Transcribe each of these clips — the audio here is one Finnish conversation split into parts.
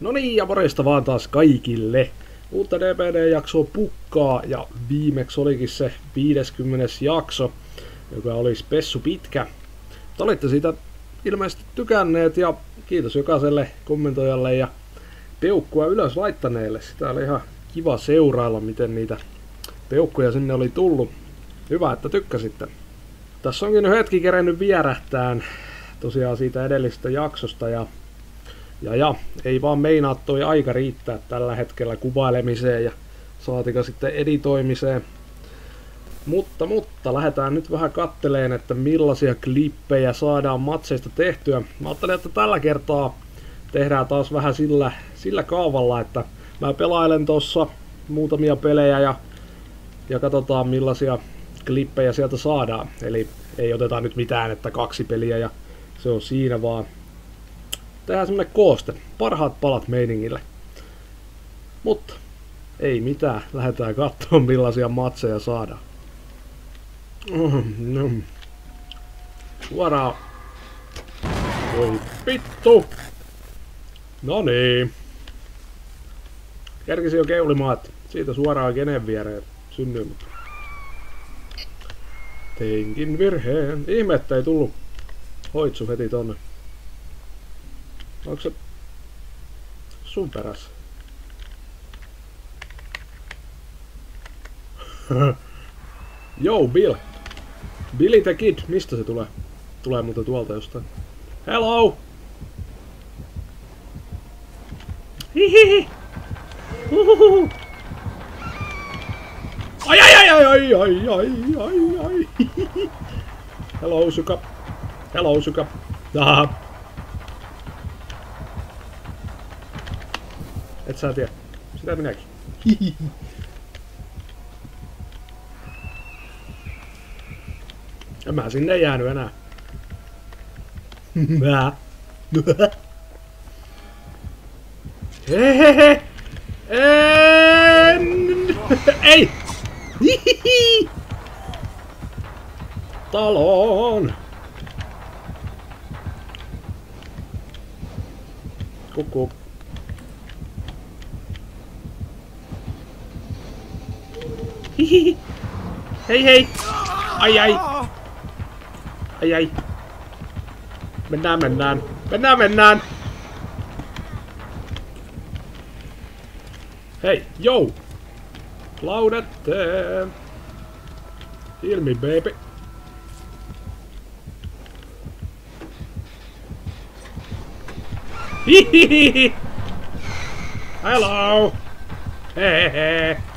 No niin, ja morjesta vaan taas kaikille. Uutta DPD-jaksoa pukkaa, ja viimeksi olikin se 50. jakso, joka oli spessu pitkä. Te olitte siitä ilmeisesti tykänneet, ja kiitos jokaiselle kommentoijalle ja peukkua ylös laittaneelle. Sitä oli ihan kiva seurailla, miten niitä peukkuja sinne oli tullut. Hyvä, että tykkäsitte. Tässä onkin nyt hetki kerennyt vierähtään tosiaan siitä edellisestä jaksosta ja ja, ja ei vaan meinaa toi aika riittää tällä hetkellä kuvailemiseen ja saatika sitten editoimiseen. Mutta, mutta lähdetään nyt vähän katteleen, että millaisia klippejä saadaan matseista tehtyä. Mä ajattelin, että tällä kertaa tehdään taas vähän sillä, sillä kaavalla, että mä pelailen tossa muutamia pelejä ja, ja katsotaan millaisia klippejä sieltä saadaan. Eli ei oteta nyt mitään, että kaksi peliä ja se on siinä vaan tehdään semmonen kooste. Parhaat palat meiningille. Mutta ei mitään. Lähdetään katsomaan millaisia matseja saadaan. Mm, no. Suoraan. Voi vittu. No niin. Kerkisin jo keulimaan, että siitä suoraan kenen viereen synnyy, mutta... Teinkin virheen. Ihme, ei tullut hoitsu heti tonne. Onko se sun perässä? Yo, Bill. Billy the Kid, mistä se tulee? Tulee muuten tuolta jostain. Hello! Hihihi! Uhuhu! Ai ai ai ai ai ai ai ai ai Hello, Suka. Hello, Suka. Aha. Et sä tiedä. Sitä minäkin. En mä sinne jäänyt enää. Mä. Hehehe. Ei. Taloon. Kuku. Hei hei. Ai ai. Ai ai. Mennään mennään. Mennään mennään. Hei, jou. Laudette. Ilmi, baby. Hihihi. Hello. Hehehe.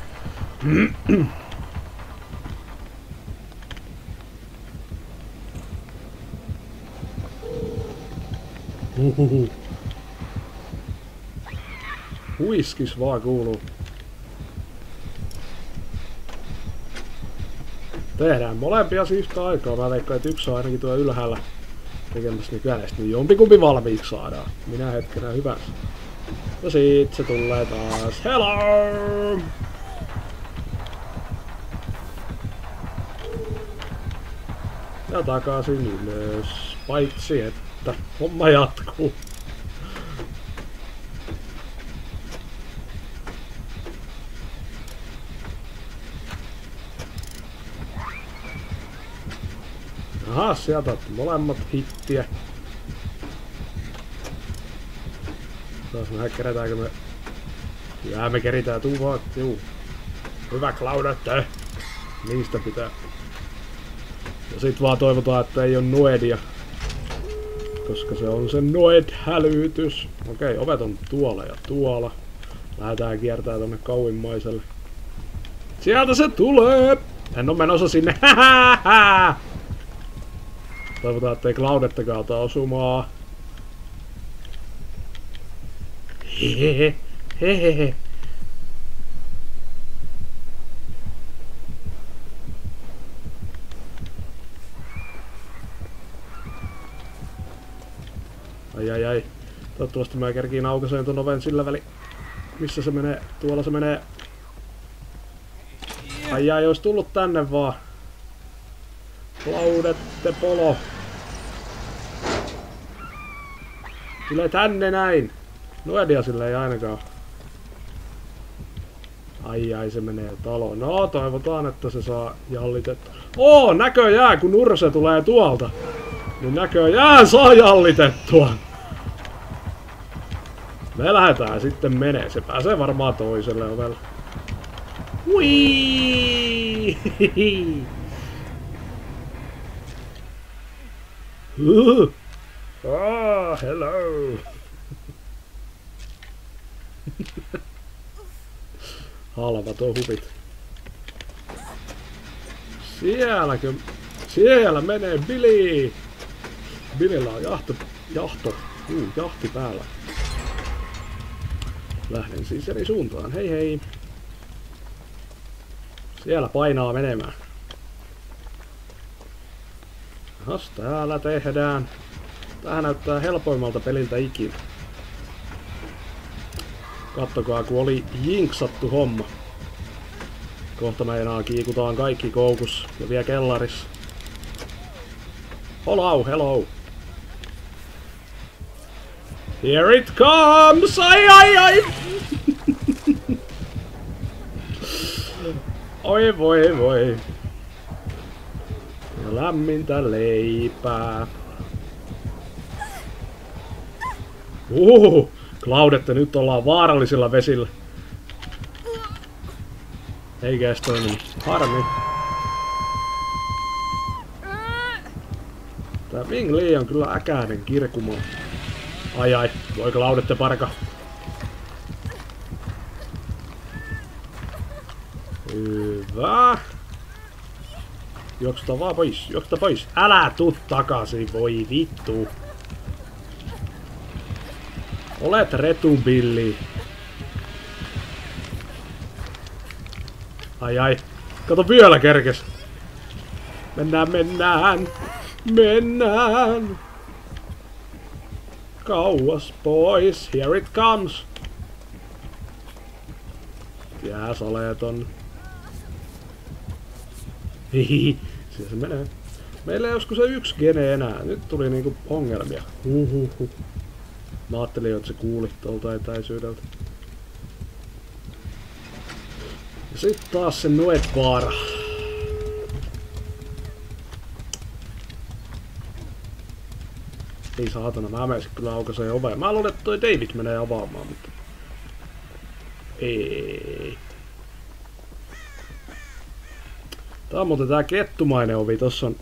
Uhuhu. Huiskis vaan kuuluu. Tehdään molempia siis yhtä aikaa. Mä veikkaan, että yksi on ainakin tuo ylhäällä tekemässä nykyäänestä, niin jompikumpi valmiiksi saadaan. Minä hetkenä hyvässä. Ja sit se tulee taas. Hello! Ja takaisin ylös. Paitsi että homma jatkuu. Aha, sieltä molemmat hittiä. Taas nähdä kerätäänkö me... Jää me keritään tuu vaan, juu. Hyvä Claudette. Niistä pitää ja sit vaan toivotaan, että ei ole Noedia. Koska se on se Noed-hälytys. Okei, ovet on tuolla ja tuolla. Lähdetään kiertää tonne kauimmaiselle. Sieltä se tulee! En oo menossa sinne. Toivotaan, ettei Claudettakaan ota osumaa. Hehehe. Hehehe. Ai ai ai. Toivottavasti mä kerkiin aukaseen ton oven sillä väli. Missä se menee? Tuolla se menee. Ai ai, ois tullut tänne vaan. Laudette polo. Tulee tänne näin. Noedia sillä ei ainakaan. Ai ai, se menee taloon. No, toivotaan, että se saa jallitettua. Oo, näköjään, kun Nurse tulee tuolta. Niin näköjään saa jallitettua. Me lähdetään sitten menee. Se pääsee varmaan toiselle ovelle. Hui! Uh. Ah, hello. Halvat on hupit. Sielläkö? Siellä menee Billy! Billyllä on jahto, jahto, uh, jahti päällä. Lähden siis eri suuntaan. Hei hei! Siellä painaa menemään. Has täällä tehdään. Tää näyttää helpoimmalta peliltä ikinä. Kattokaa, kun oli jinksattu homma. Kohta meinaa kiikutaan kaikki koukus ja vielä kellarissa. Hello, hello. Here it comes! Ai ai ai! Oi voi voi. Ja lämmintä leipää. Uhu, Claudette, nyt ollaan vaarallisilla vesillä. Eikä edes toiminut. Harmi. Tää Ming Li on kyllä äkäinen kirkumo. Ai ai, voi Claudette parka. Hyvä. Juoksuta vaan pois, juoksuta pois. Älä tuu takaisin, voi vittu. Olet retubilli. Ai ai. Kato vielä kerkes. Mennään, mennään. Mennään. Kauas pois. Here it comes. Jääsaleeton. Hihihi. Siellä se menee. Meillä ei joskus se yksi gene enää. Nyt tuli niinku ongelmia. Huhuhu. Mä ajattelin, että se kuuli tuolta etäisyydeltä. Ja sit taas se Noetvaara. Ei saatana, mä menisin kyllä aukaiseen oveen. Mä luulen, että toi David menee avaamaan, mutta... Ei. Tää on muuten tää kettumainen ovi. Tossa on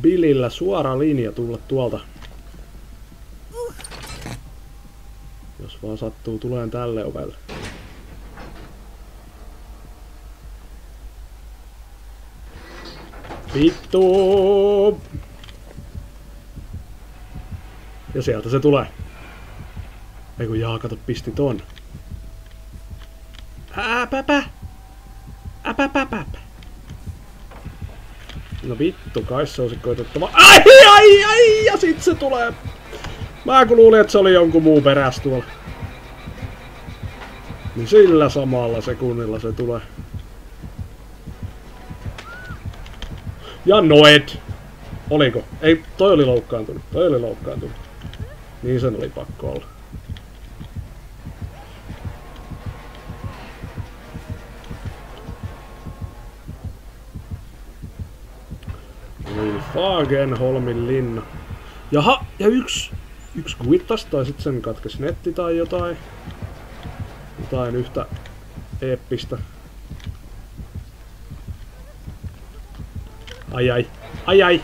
Billillä suora linja tulla tuolta. Jos vaan sattuu tuleen tälle ovelle. Vittu! Ja sieltä se tulee. Ei kun jaa, kato, pisti ton. Äpäpä! Äpäpäpäpä! No vittu, kai se olisi koitettava. Ai, ai, ai, ja sit se tulee. Mä kun luulin, että se oli jonkun muu peräs tuolla. Niin sillä samalla sekunnilla se tulee. Ja Noed! Oliko? Ei, toi oli loukkaantunut. Toi oli loukkaantunut. Niin sen oli pakko olla. Fagenholmin linna. Jaha, ja yksi, yksi kuittas, tai sitten sen katkesi netti tai jotain. Jotain yhtä eeppistä. Ai ai, ai ai.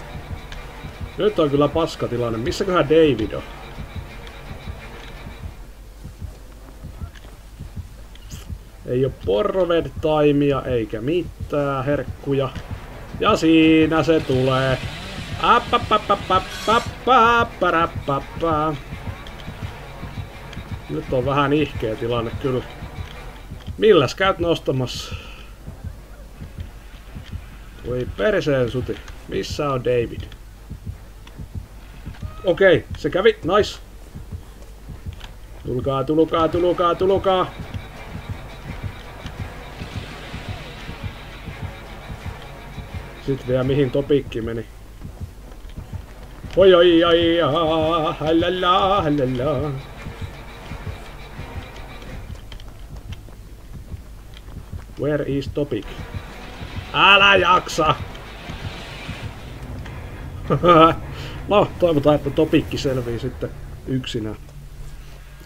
Nyt on kyllä paskatilanne. Missäköhän David on? Ei oo porved-taimia eikä mitään herkkuja. Ja siinä se tulee. Nyt on vähän ihkeä tilanne kyllä. Milläs käyt nostamassa? Voi perseen suti. Missä on David? Okei, se kävi. Nice. Tulkaa, tulkaa, tulkaa, tulkaa. Sitten vielä mihin topikki meni. Oj, oj, oj, halala, ah, ah, ah, halala. Where is topic? Älä jaksa! no, toivotaan, että topikki selvii sitten yksinä.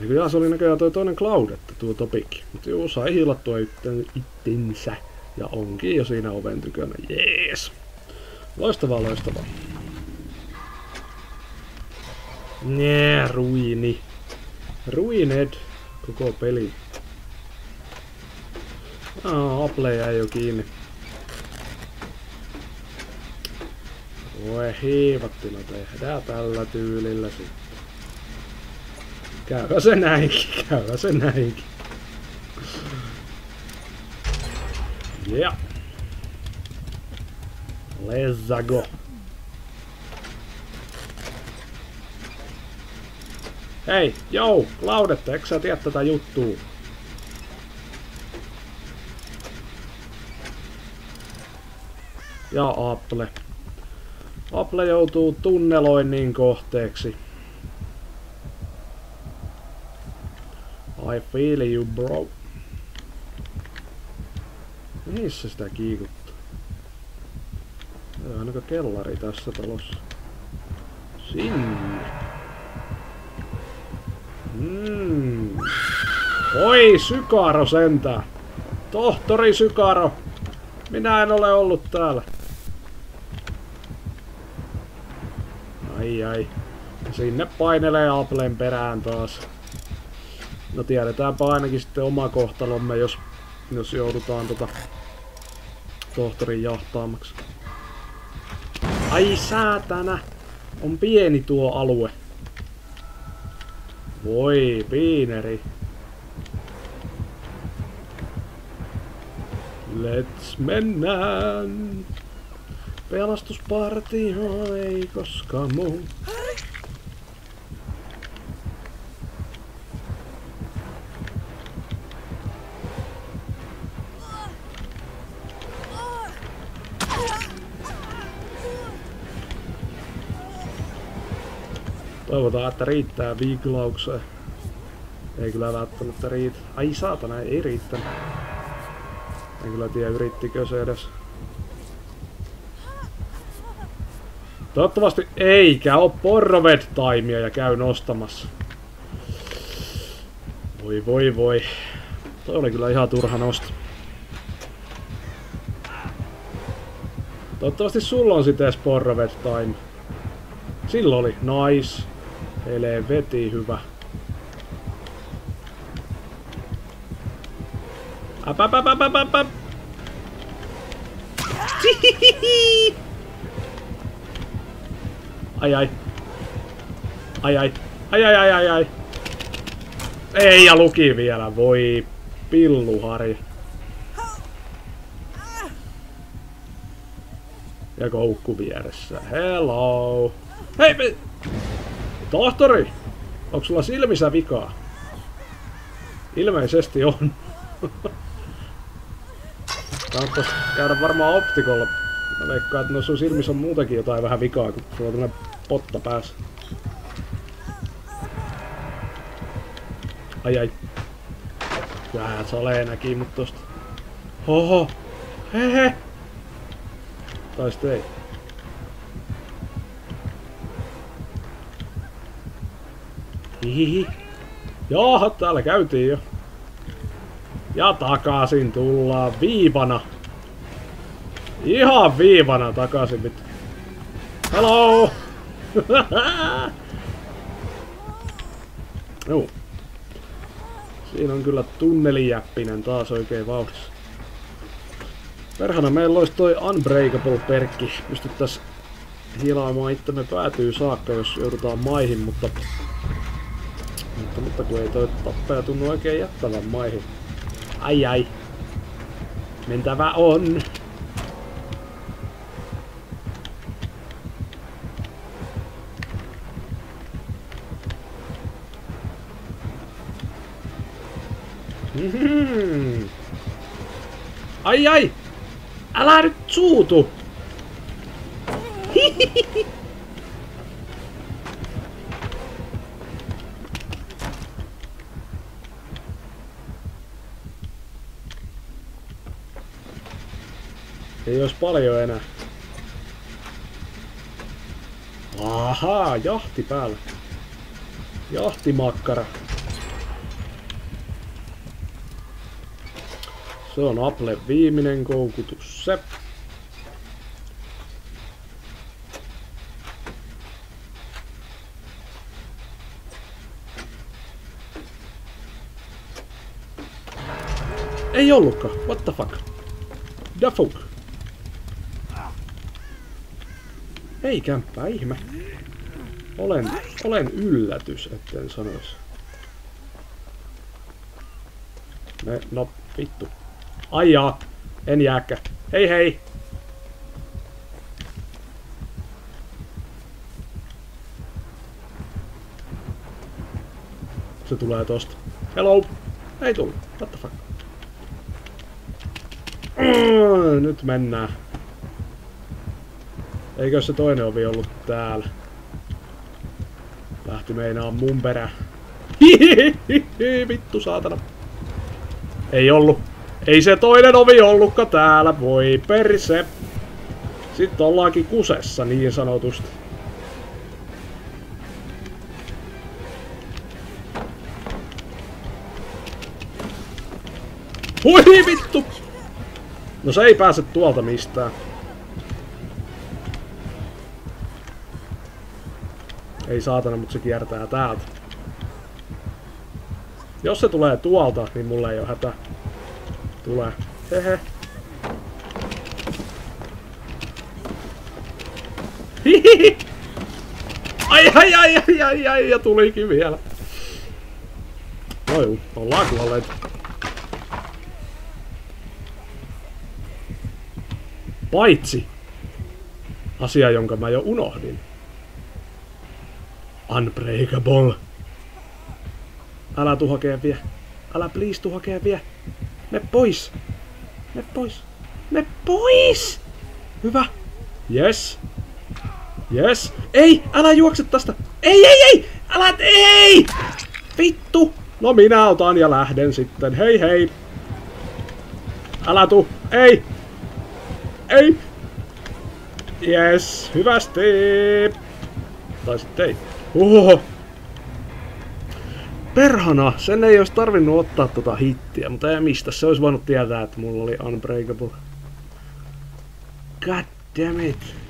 Ja kyllä se oli näköjään toi toinen Cloud, että tuo topikki. Mutta joo, sai hilattua itsensä. Ja onkin jo siinä oven tykönä. Jees! Loistavaa, loistavaa. Nää, ruini. Ruined koko peli. Ah, Apple jäi jo kiinni. Voi hiivattila tehdään tällä tyylillä sitten. Käydä se näinkin, käydä se näinkin. Yeah. Let's go. Hei, jou, Claudette, eikö sä tiedä tätä juttua? Ja Apple. Apple joutuu tunneloinnin kohteeksi. I feel you, bro. Missä sitä kiikuttaa? Onko kellari tässä talossa? Sinne. Mm. Oi, Sykaro sentään. Tohtori Sykaro. Minä en ole ollut täällä. Ai ai. Sinne painelee Applen perään taas. No tiedetäänpä ainakin sitten oma kohtalomme, jos, jos joudutaan tota tohtorin jahtaamaksi. Ai säätänä! On pieni tuo alue. Voi, piineri. Let's mennään. Pelastuspartio ei koskaan muu. Toivotaan, että riittää viiklaukseen. Ei kyllä välttämättä riitä. Ai saatana, ei riittänyt. En kyllä tiedä, yrittikö se edes. Toivottavasti eikä oo porved taimia ja käy nostamassa. Voi voi voi. Toi oli kyllä ihan turha nosto. Toivottavasti sulla on sitten Sporrovet time. Silloin oli. Nice. Veti hyvä. Äp. Ai ai. Ai ai. Ai ai ai ai ai. Ei ja luki vielä, voi pilluhari. Ja koukku vieressä. Hello. Hei, me... Tohtori! Onko sulla silmissä vikaa? Ilmeisesti on. Kannattais käydä varmaan optikolla. Mä veikkaan, että noissa silmissä on muutakin jotain vähän vikaa, kun sulla on potta päässä. Ai ai. Vähän salee näki mut tosta. Hoho! Hehe! Tai sitten ei. Hihihi. Joo, täällä käytiin jo. Ja takaisin tullaan viivana. Ihan viivana takaisin mit. Hello! Joo. Siinä on kyllä tunnelijäppinen taas oikein vauhdissa. Perhana meillä olisi toi Unbreakable-perkki. Pystyttäis hiilaamaan itsemme päätyy saakka, jos joudutaan maihin, mutta... Mutta, kun ei toi tappaja tunnu oikein jättävän maihin. Ai ai. Mentävä on. Mm-hmm. Ai ai! Älä nyt suutu! Olisi paljon enää. Ahaa, jahti päällä. Jahtimakkara. Se on Apple viimeinen koukutus se. Ei ollutkaan. What the fuck? The fuck? Ei kämppää, ihme. Olen, olen yllätys, etten sanois. Me, no, vittu. Aijaa, en jääkä. Hei hei! Se tulee tosta. Hello! Ei tullut. What the fuck? Nyt mennään. Eikö se toinen ovi ollut täällä? Lähti meinaa mun perä. Vittu saatana. Ei ollut. Ei se toinen ovi ollutkaan täällä. Voi perse. Sitten ollaankin kusessa niin sanotusti. Hui vittu! No se ei pääse tuolta mistään. Ei saatana, mutta se kiertää täältä. Jos se tulee tuolta, niin mulla ei ole hätä. Tulee. Hehe. Ai ai ai ai ai ai ja tulikin vielä. No juu, ollaan kuolleet. Paitsi asia, jonka mä jo unohdin. Unbreakable. Älä tuhakee vie. Älä please tuhakee vie. Me pois. Me pois. Me pois! Hyvä. Yes. Yes. Ei! Älä juokse tästä! Ei, ei, ei! Älä, ei! Vittu! No minä otan ja lähden sitten. Hei hei! Älä tu! Ei! Ei! Yes, hyvästi! Tai sitten ei. Oho! Perhana, sen ei olisi tarvinnut ottaa tota hittiä, mutta ei mistä. Se olisi voinut tietää, että mulla oli Unbreakable. God damn it.